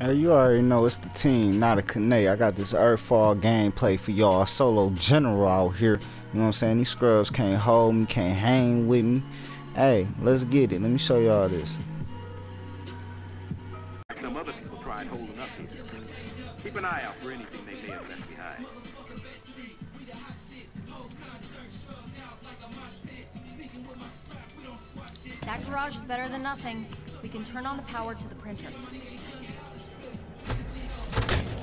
Hey, you already know it's the team, Nautica Nate. I got this Earthfall gameplay for y'all. Solo general out here. You know what I'm saying? These scrubs can't hold me, can't hang with me. Hey, let's get it. Let me show y'all this. Some other people tried holding up here. Keep an eye out for anything they may have left behind. That garage is better than nothing. We can turn on the power to the printer.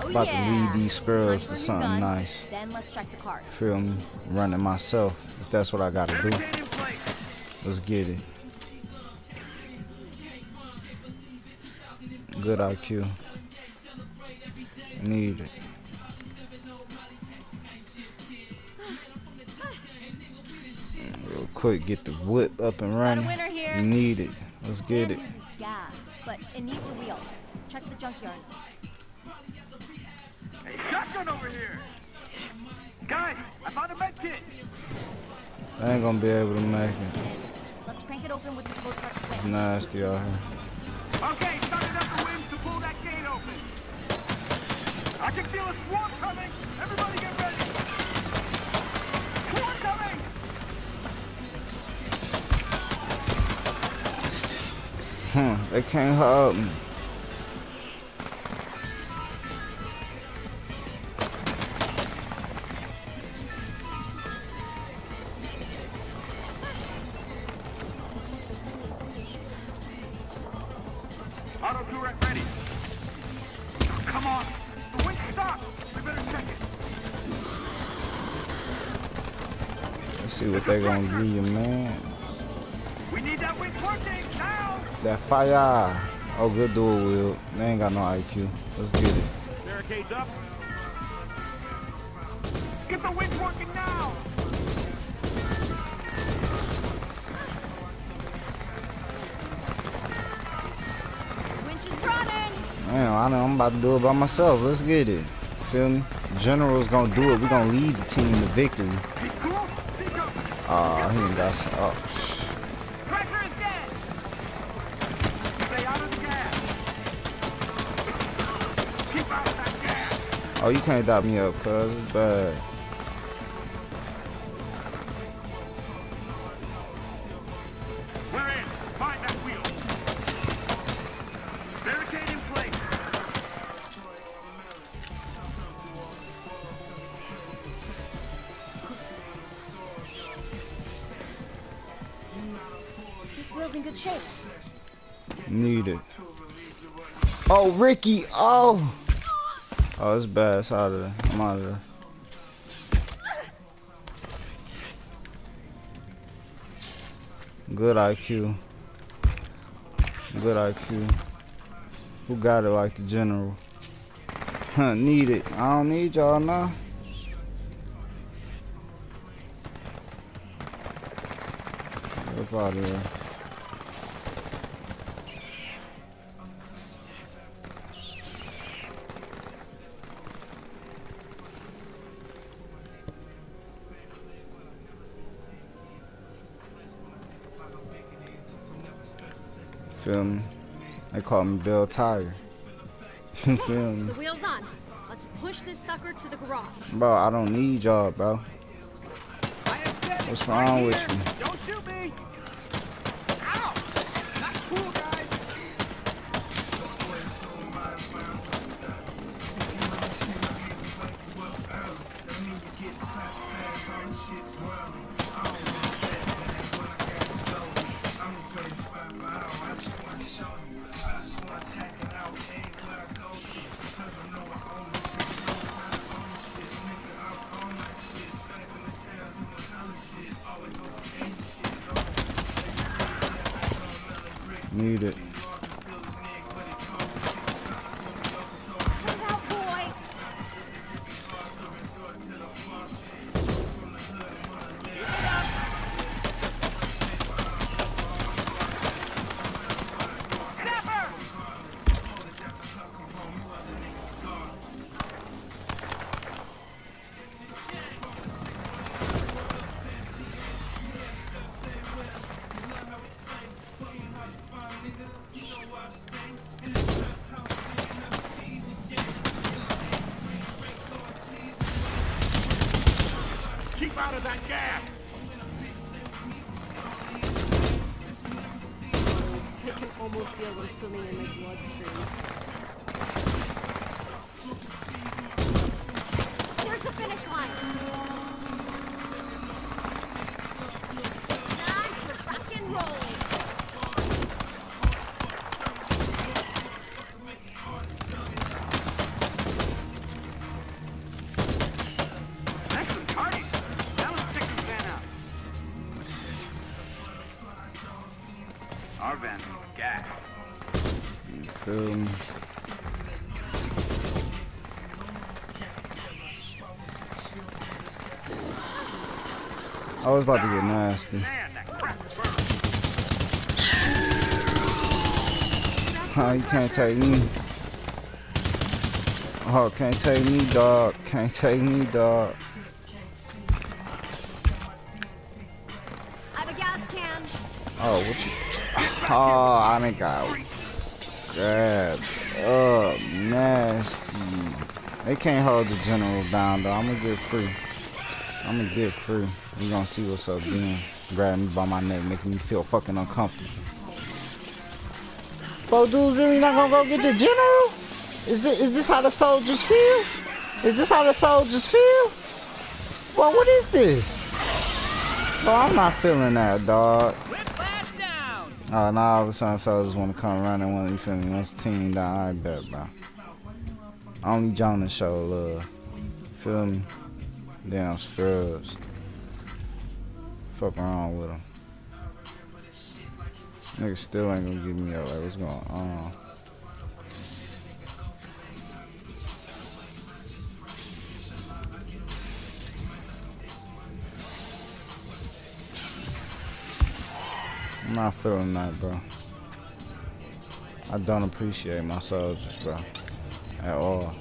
Oh About to lead these scrubs to for a new something gun. nice. Then let's check the. Feel me? Running myself, if that's what I gotta do. Barricade in place. Let's get it. Good IQ. Need it. Real quick, get the whip up and running. Need it. Let's get it. gas, but it needs a wheel. Check the junkyard. I ain't gonna be able to make it. Let's crank it open with the tow truck's It's twin. nasty out here. Okay, start it up the winch to pull that gate open. I can feel a swarm coming. Everybody get ready. Swarm coming. Hmm, they can't help me. Let's see what they're gonna give you, man. We need that winch working now. That fire. Oh, good dual wheel. They ain't got no IQ. Let's get it. Barricades up. Get the winch working now. Winch is running. Man, I know I'm about to do it by myself. Let's get it. Feel me? General's gonna do it. We're gonna lead the team to victory. Ah, he ain't got some. Oh, sh- Pressure is dead. Stay out of the gas. Keep out of that gas. oh, you can't dot me up, cuz. It's bad. Need it. Oh, Ricky. Oh. Oh, it's bad. It's out of there. I'm out of there. Good IQ. Good IQ. Who got it like the general? Huh, need it. I don't need y'all now. Get up out of. Feel me? They call me Bill Tire. Feel me? The wheel's on. Let's push this sucker to the garage. Bro, I don't need y'all, bro. I am steady. What's wrong with you? Don't shoot me. Ow. Not cool, guys. Swimming in my bloodstream. There's the finish line. Van. Our van's gas. Me? I was about to get nasty. Man, that crap burns. Huh, you can't take me. Oh, can't take me, dog. Can't take me, dog. I have a gas can. Oh, what you? Oh, I done got grabbed up, oh, nasty. They can't hold the general down, though. I'm gonna get free. I'm gonna get free. We gonna see what's up then. Grab me by my neck, making me feel fucking uncomfortable. Bro, dude's really not gonna go get the general? Is this, is this how the soldiers feel? Is this how the soldiers feel? Well, what is this? Bro, I'm not feeling that, dog. Oh, now all of a sudden I just want to come around and want you feel me? Once the team down, I bet, bro. Only Jonas show love. Feel me? Damn scrubs. Fuck around with them. Nigga still ain't gonna give me up. Like, what's going on? I'm not feeling that, bro. I don't appreciate my soldiers, bro. At all.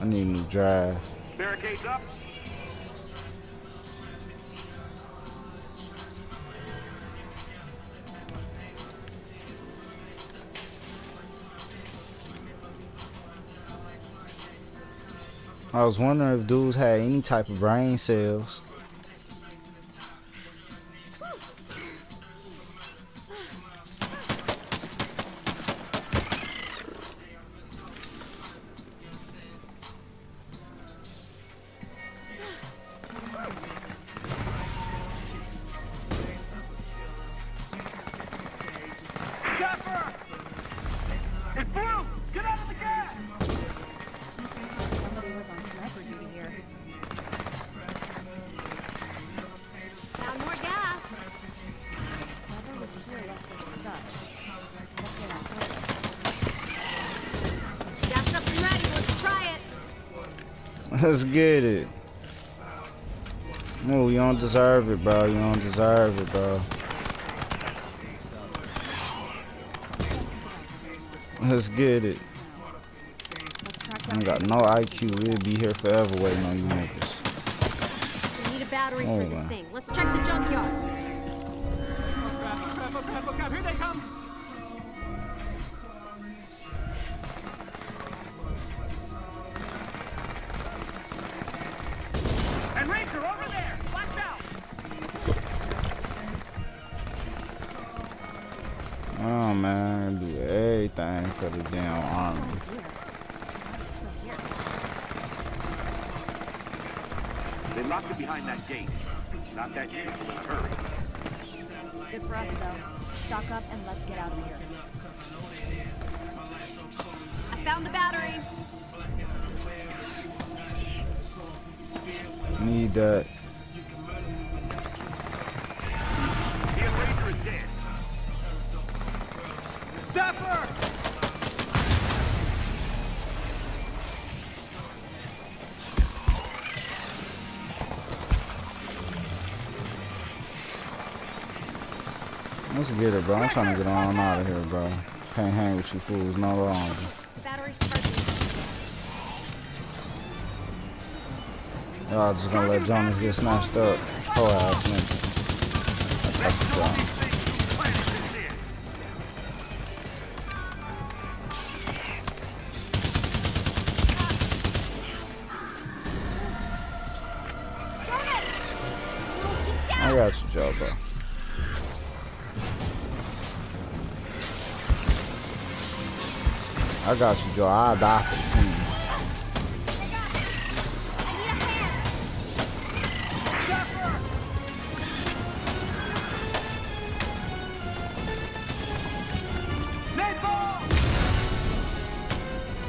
I need new drive. Barricades up. I was wondering if dudes had any type of brain cells. Let's get it. No, you don't deserve it, bro. You don't deserve it, bro. Let's get it. I got no IQ. We'll be here forever waiting on you niggas. We need a battery Oh, for this wow. thing. Let's check the junkyard. Crap, crap, oh crap, oh crap, here they come! Everything for the damn army. Here. It's still here. They locked it behind that gate. Not that useful in a hurry. It's good for us, though. Stock up and let's get out of here. I found the battery. Need that. The Sapper! Let's get it, bro. I'm trying to get on out of here, bro. Can't hang with you fools no longer. Y'all just gonna let Jonas get snatched up. Poor ass nigga. I got you, Joe. I'll die for the team. Nightfall!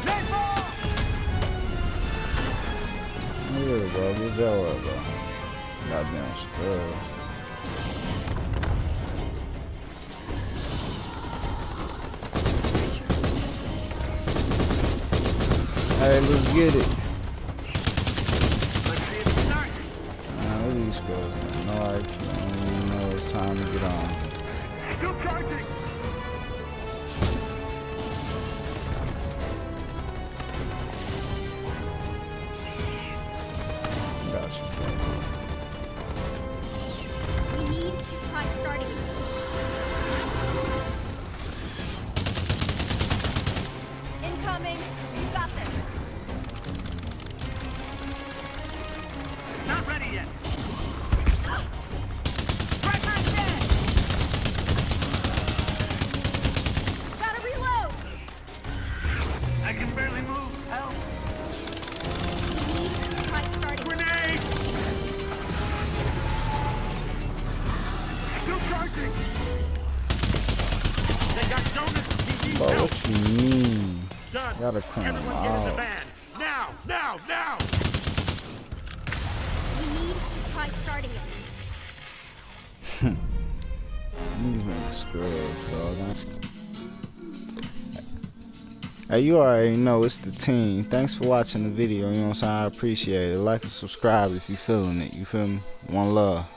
Nightfall! Look at it, bro. Get Joe up, bro. Goddamn scrubs. Hey, let's get it. Look at these man. No. I don't know it's time to get on. Still charging. Done. Gotta clean them Everyone get in the van. Now, now, now! We need to try starting it. These niggas scrubs, dog. Hey, you already know it's the team. Thanks for watching the video. You know what I'm saying? I appreciate it. Like and subscribe if you feeling it. You feel me? One love.